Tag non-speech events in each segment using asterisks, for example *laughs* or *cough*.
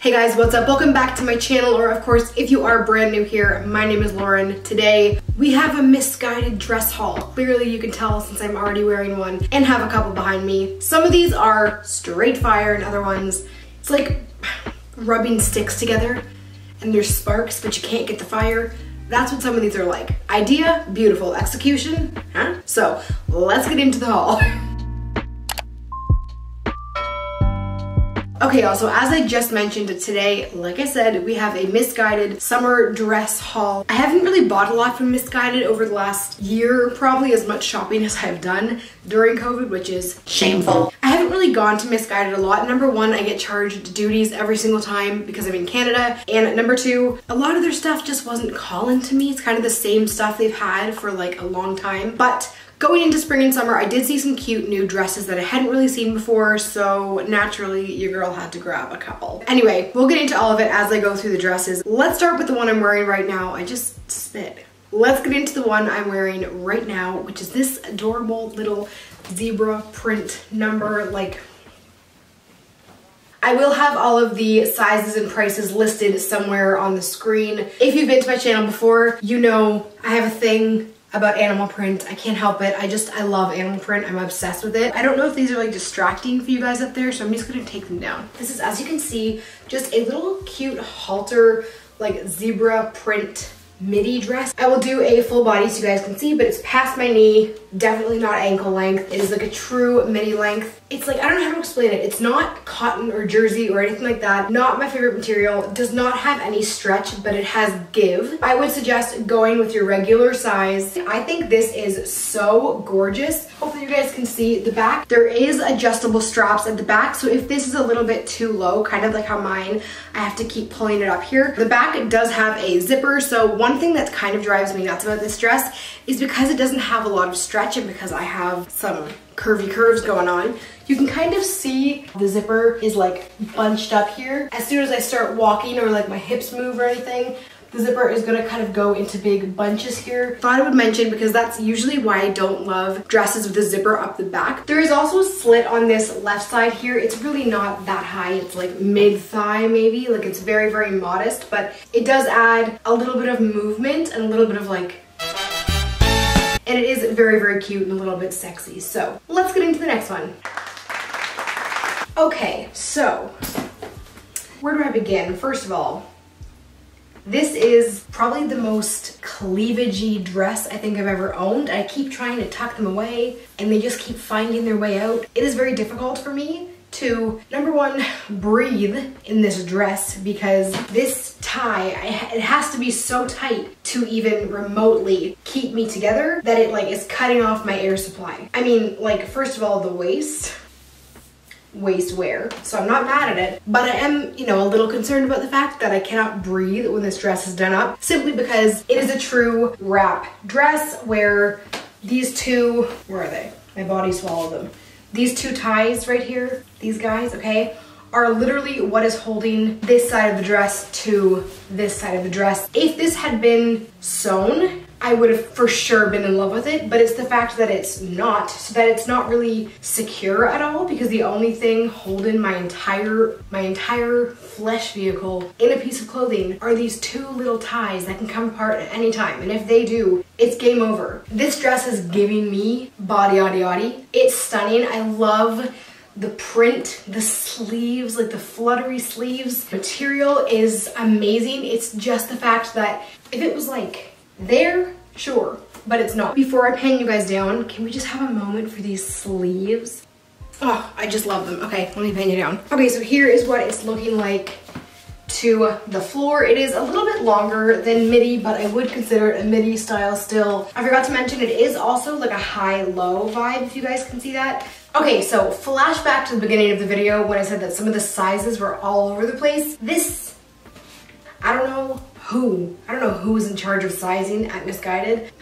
Hey guys, what's up? Welcome back to my channel, or of course, if you are brand new here, my name is Lauren. Today, we have a Missguided dress haul. Clearly you can tell since I'm already wearing one and have a couple behind me. Some of these are straight fire and other ones, it's like rubbing sticks together and there's sparks, but you can't get the fire. That's what some of these are like. Idea, beautiful. Execution, huh? So let's get into the haul. *laughs* Okay, also as I just mentioned today, like I said, we have a Missguided summer dress haul. I haven't really bought a lot from Missguided over the last year, probably as much shopping as I've done during COVID, which is shameful. I haven't really gone to Missguided a lot. Number one, I get charged duties every single time because I'm in Canada. And number two, a lot of their stuff just wasn't calling to me. It's kind of the same stuff they've had for like a long time. But Going into spring and summer, I did see some cute new dresses that I hadn't really seen before, so naturally your girl had to grab a couple. Anyway, we'll get into all of it as I go through the dresses. Let's start with the one I'm wearing right now. I just spit. Let's get into the one I'm wearing right now, which is this adorable little zebra print number, like I will have all of the sizes and prices listed somewhere on the screen. If you've been to my channel before, you know I have a thing about animal print. I can't help it. I just, I love animal print. I'm obsessed with it. I don't know if these are like distracting for you guys up there, so I'm just gonna take them down. This is, as you can see, just a little cute halter, like zebra print midi dress. I will do a full body so you guys can see, but it's past my knee, definitely not ankle length. It is like a true midi length it's like, I don't know how to explain it. It's not cotton or jersey or anything like that. Not my favorite material. does not have any stretch, but it has give. I would suggest going with your regular size. I think this is so gorgeous. Hopefully you guys can see the back. There is adjustable straps at the back. So if this is a little bit too low, kind of like how mine, I have to keep pulling it up here. The back does have a zipper. So one thing that kind of drives me nuts about this dress is because it doesn't have a lot of stretch and because I have some curvy curves going on, you can kind of see the zipper is like bunched up here. As soon as I start walking or like my hips move or anything, the zipper is gonna kind of go into big bunches here. Thought I would mention because that's usually why I don't love dresses with the zipper up the back. There is also a slit on this left side here. It's really not that high. It's like mid thigh maybe. Like it's very, very modest, but it does add a little bit of movement and a little bit of like and it is very, very cute and a little bit sexy. So let's get into the next one. Okay, so where do I begin? First of all, this is probably the most cleavagey dress I think I've ever owned. I keep trying to tuck them away and they just keep finding their way out. It is very difficult for me to, number one, breathe in this dress because this tie, it has to be so tight to even remotely keep me together that it like is cutting off my air supply. I mean, like, first of all, the waist, waist wear. So I'm not mad at it, but I am, you know, a little concerned about the fact that I cannot breathe when this dress is done up simply because it is a true wrap dress where these two, where are they? My body swallowed them. These two ties right here, these guys, okay, are literally what is holding this side of the dress to this side of the dress. If this had been sewn, I would have for sure been in love with it, but it's the fact that it's not, so that it's not really secure at all because the only thing holding my entire, my entire flesh vehicle in a piece of clothing are these two little ties that can come apart at any time. And if they do, it's game over. This dress is giving me body, yaddy, yaddy. It's stunning. I love the print, the sleeves, like the fluttery sleeves. Material is amazing. It's just the fact that if it was like there, sure, but it's not. Before I pan you guys down, can we just have a moment for these sleeves? Oh, I just love them. Okay, let me pan you down. Okay, so here is what it's looking like to the floor. It is a little bit longer than midi, but I would consider it a midi style still. I forgot to mention it is also like a high-low vibe, if you guys can see that. Okay, so flashback to the beginning of the video when I said that some of the sizes were all over the place. This, I don't know who, I don't know who is in charge of sizing at Missguided. *sighs*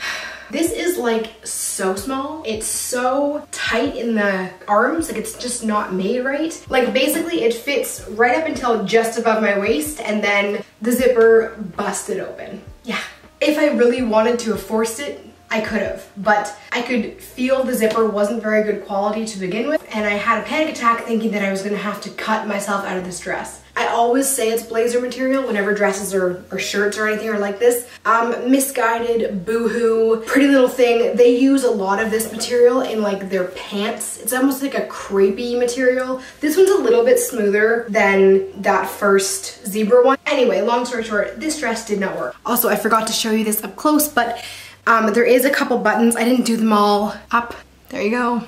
This is like so small. It's so tight in the arms, like it's just not made right. Like basically it fits right up until just above my waist and then the zipper busted open. Yeah. If I really wanted to have forced it, I could have, but I could feel the zipper wasn't very good quality to begin with, and I had a panic attack thinking that I was gonna have to cut myself out of this dress. I always say it's blazer material whenever dresses or, or shirts or anything are like this. Um, Missguided, Boohoo, Pretty Little Thing, they use a lot of this material in like their pants. It's almost like a crepey material. This one's a little bit smoother than that first zebra one. Anyway, long story short, this dress did not work. Also, I forgot to show you this up close, but um, there is a couple buttons. I didn't do them all up. There you go.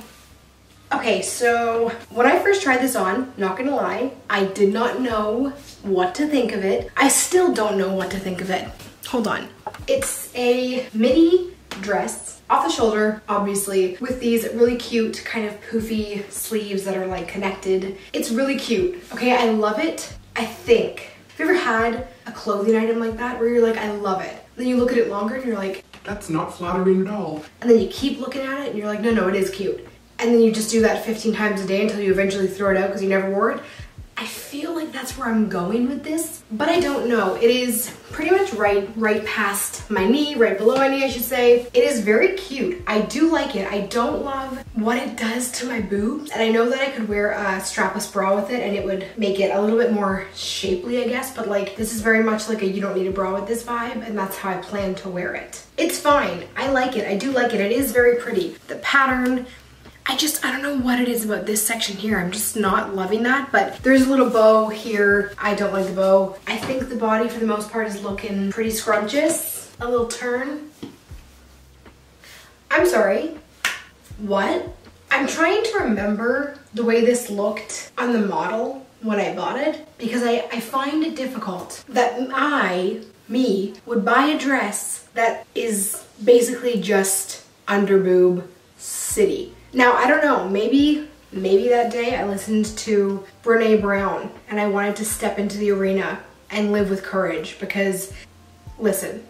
Okay, so when I first tried this on, not gonna lie, I did not know what to think of it. I still don't know what to think of it. Hold on. It's a midi dress off the shoulder, obviously, with these really cute kind of poofy sleeves that are like connected. It's really cute, okay? I love it, I think. Have you ever had a clothing item like that where you're like, I love it? Then you look at it longer and you're like, that's not flattering at all. And then you keep looking at it and you're like, no, no, it is cute and then you just do that 15 times a day until you eventually throw it out because you never wore it. I feel like that's where I'm going with this, but I don't know. It is pretty much right, right past my knee, right below my knee, I should say. It is very cute. I do like it. I don't love what it does to my boobs. And I know that I could wear a strapless bra with it and it would make it a little bit more shapely, I guess, but like this is very much like a you don't need a bra with this vibe and that's how I plan to wear it. It's fine. I like it. I do like it. It is very pretty. The pattern, I just, I don't know what it is about this section here. I'm just not loving that, but there's a little bow here. I don't like the bow. I think the body for the most part is looking pretty scrumptious. A little turn. I'm sorry, what? I'm trying to remember the way this looked on the model when I bought it because I, I find it difficult that I, me, would buy a dress that is basically just under boob city. Now, I don't know, maybe, maybe that day I listened to Brene Brown and I wanted to step into the arena and live with courage because, listen,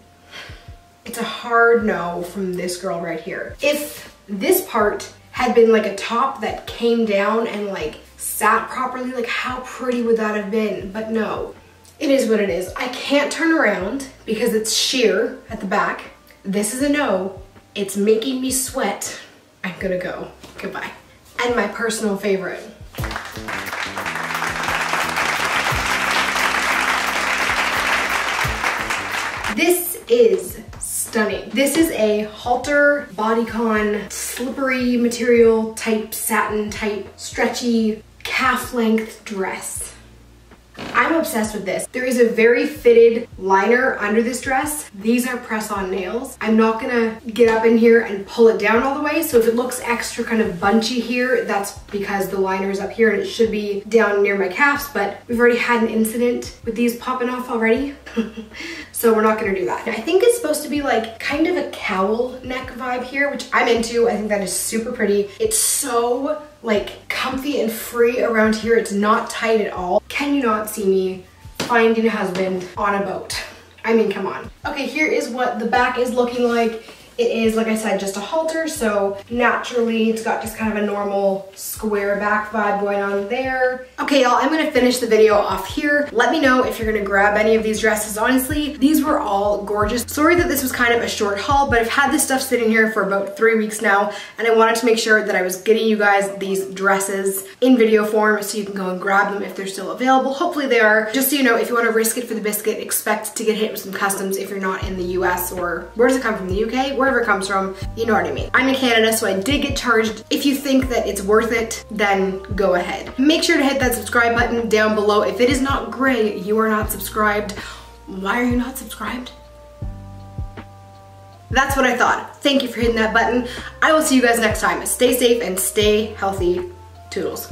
it's a hard no from this girl right here. If this part had been like a top that came down and like sat properly, like how pretty would that have been? But no, it is what it is. I can't turn around because it's sheer at the back. This is a no. It's making me sweat I'm gonna go. Goodbye. And my personal favorite. This is stunning. This is a halter bodycon slippery material type satin type stretchy calf length dress. I'm obsessed with this. There is a very fitted liner under this dress. These are press-on nails. I'm not gonna get up in here and pull it down all the way, so if it looks extra kind of bunchy here, that's because the liner is up here and it should be down near my calves, but we've already had an incident with these popping off already. *laughs* so we're not gonna do that. I think it's supposed to be like kind of a cowl neck vibe here, which I'm into. I think that is super pretty. It's so like comfy and free around here. It's not tight at all. Can you not see me finding a husband on a boat? I mean, come on. Okay, here is what the back is looking like. It is, like I said, just a halter, so naturally it's got just kind of a normal square back vibe going on there. Okay, y'all, I'm gonna finish the video off here. Let me know if you're gonna grab any of these dresses. Honestly, these were all gorgeous. Sorry that this was kind of a short haul, but I've had this stuff sitting here for about three weeks now, and I wanted to make sure that I was getting you guys these dresses in video form so you can go and grab them if they're still available. Hopefully they are. Just so you know, if you wanna risk it for the biscuit, expect to get hit with some customs if you're not in the US or where does it come from, the UK? Where wherever it comes from, you know what I mean. I'm in Canada, so I did get charged. If you think that it's worth it, then go ahead. Make sure to hit that subscribe button down below. If it is not gray, you are not subscribed. Why are you not subscribed? That's what I thought. Thank you for hitting that button. I will see you guys next time. Stay safe and stay healthy. Toodles.